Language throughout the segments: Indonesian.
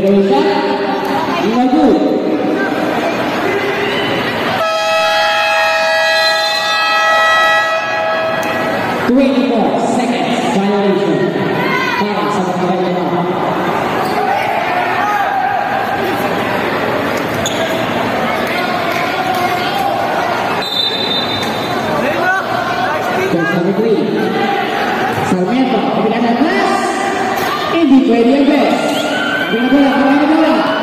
by the way, ingat tuh. Bola bola ke mana bola?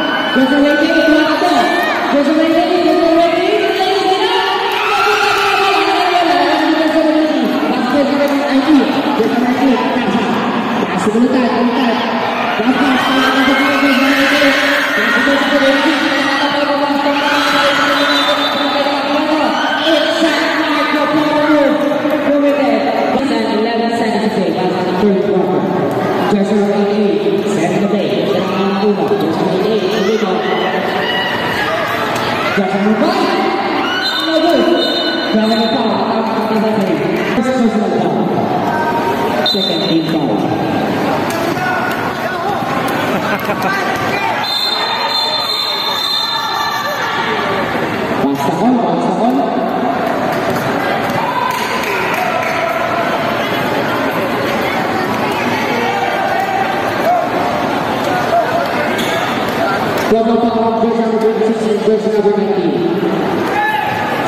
Jakarta Alam Desa Provinsi Desa Bonanti.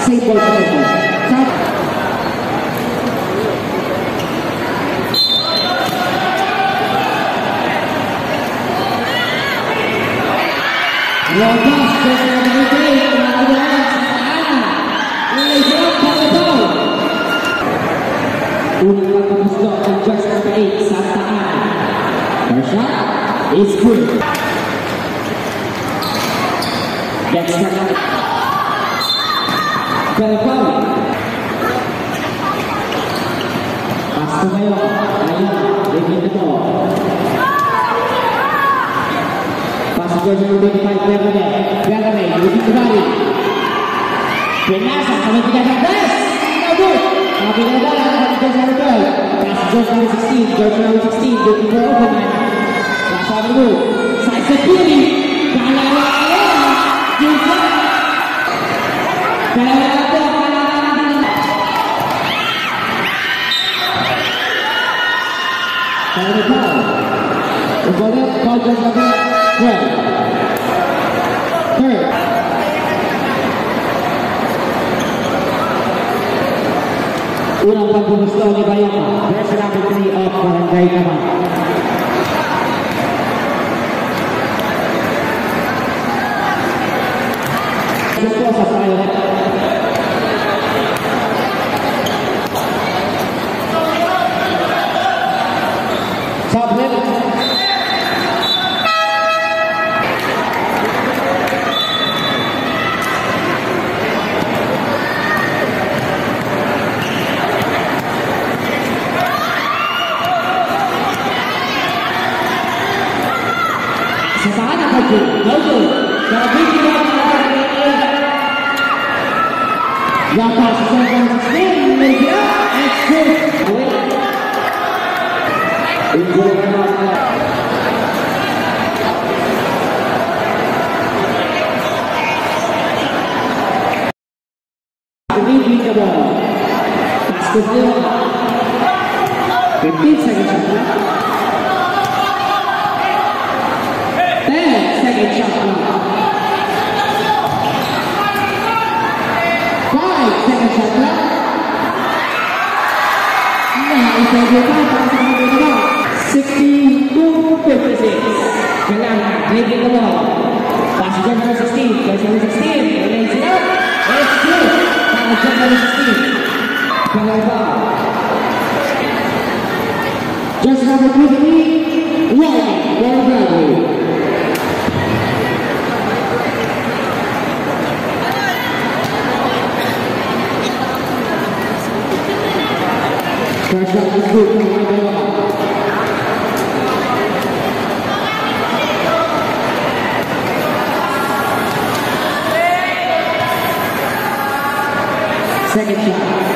Simbol penutup. Lepas Desa Bonanti, ada Unila Kapusdok dan Jackson Pei Santaan. First good. Galvan Astumayong Ayam Devi Teto Pasukan sampai tiga Saya Kurang panggung Basketball. Basketball. shot clock. 10 seconds shot clock. 5 seconds shot clock. Now, it's a good 60 One, one, one. Second shot.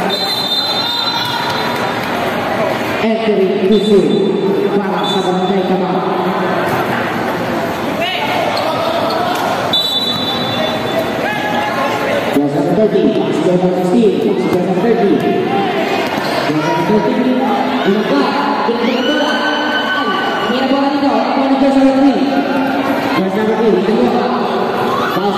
Anthony Kufu. Just number 30, pass to number 16, pass to number 30. Just number 30, Inaga, pinagdagan bola. Ay, Hirap bola dito, ako na dyan sa referee. Just number 3, Inaga. Pass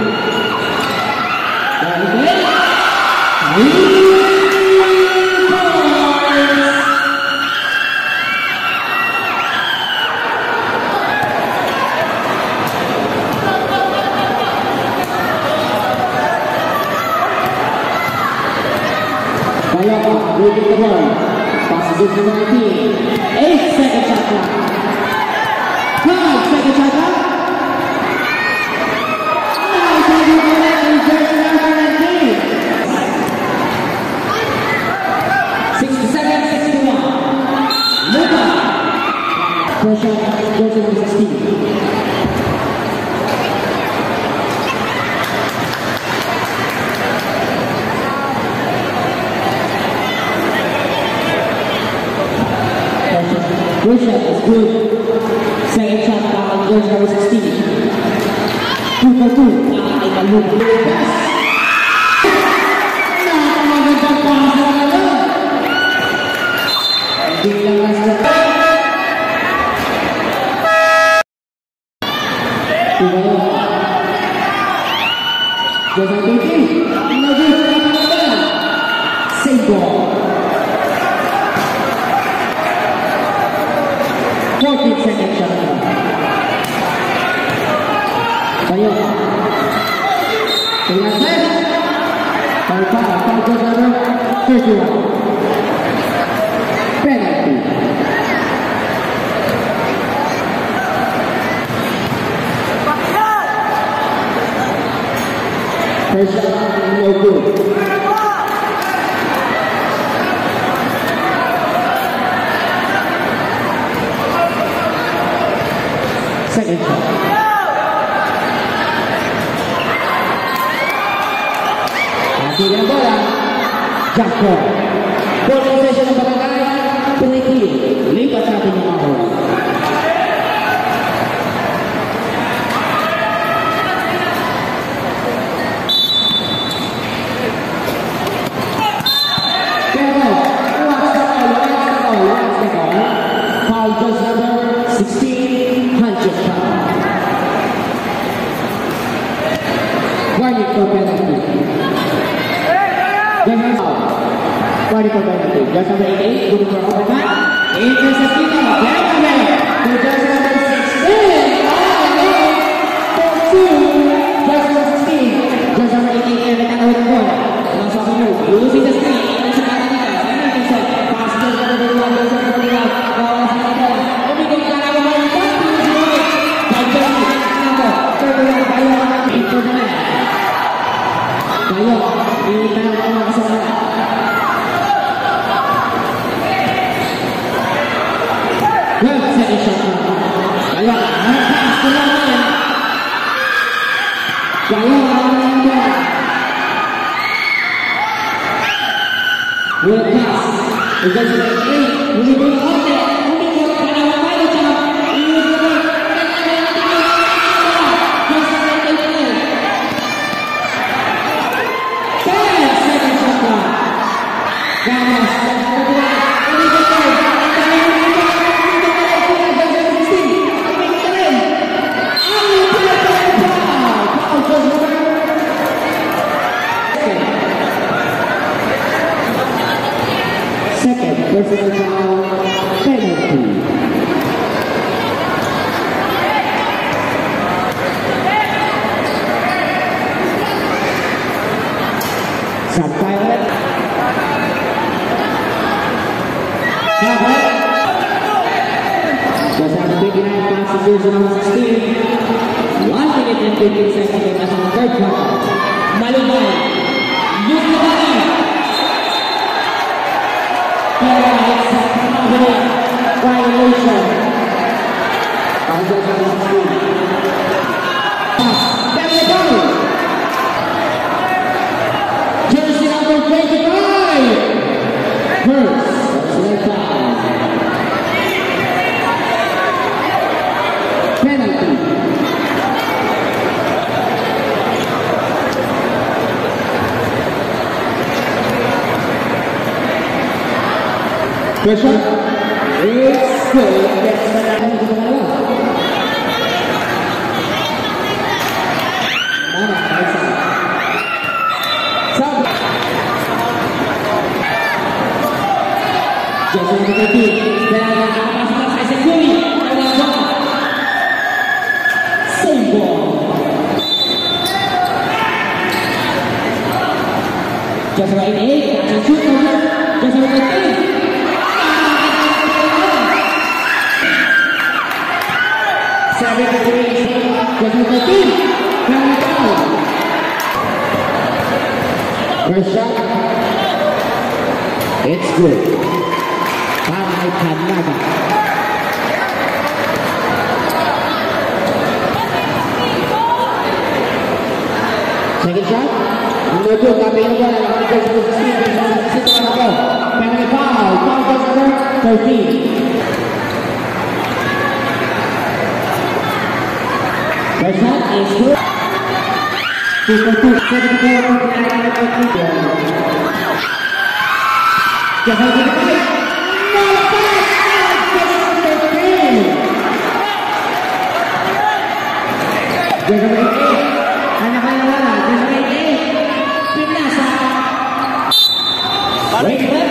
will be the one. Passes it to 19. Eighth second chakra. Nine second chakra. 60 61. Pressure goes to 16. Russia as group. Second track by Angel 16. Group 2 by Maluma. Jacko. Ball possession ng barangay. Piniti. Lipat natin For two. Just number 16. Just number 18. Kaya nagkakawin ng bola. Masok mo. Losing the screen. Intercept natin We'll pass. It goes to eight. We'll go divisional Commission. It's First shot It's good Panai Kanaga Second shot Menuju kami juga Panai Kanaga Panai Kanaga 13 Anak-anak, pindah sa... Wait, wait.